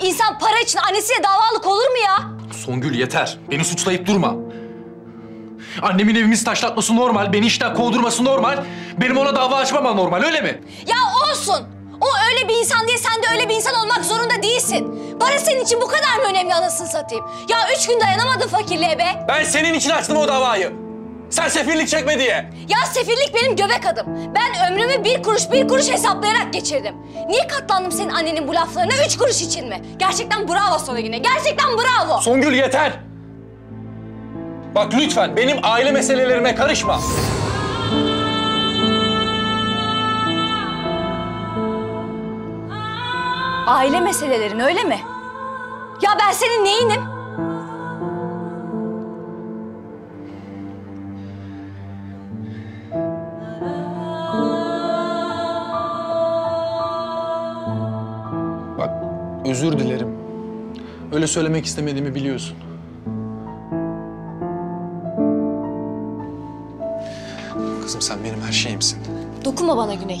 İnsan para için annesiyle davalık olur mu ya? Songül yeter. Beni suçlayıp durma. Annemin evimizi taşlatması normal, beni işten kovdurması normal. Benim ona dava açmam normal, öyle mi? Ya olsun. O öyle bir insan diye sen de öyle bir insan olmak zorunda değilsin. Para senin için bu kadar mı önemli anasını satayım? Ya üç gün dayanamadın fakirliğe be. Ben senin için açtım o davayı. Sen sefillik çekme diye. Ya sefillik benim göbek adım. Ben ömrümü bir kuruş bir kuruş hesaplayarak geçirdim. Niye katlandım senin annenin bu laflarına üç kuruş için mi? Gerçekten bravo sana yine. Gerçekten bravo. Songül yeter. Bak lütfen benim aile meselelerime karışma. Aile meselelerin öyle mi? Ya ben senin neyinim? Özür dilerim. Öyle söylemek istemediğimi biliyorsun. Kızım sen benim her şeyimsin. Dokunma bana Güney.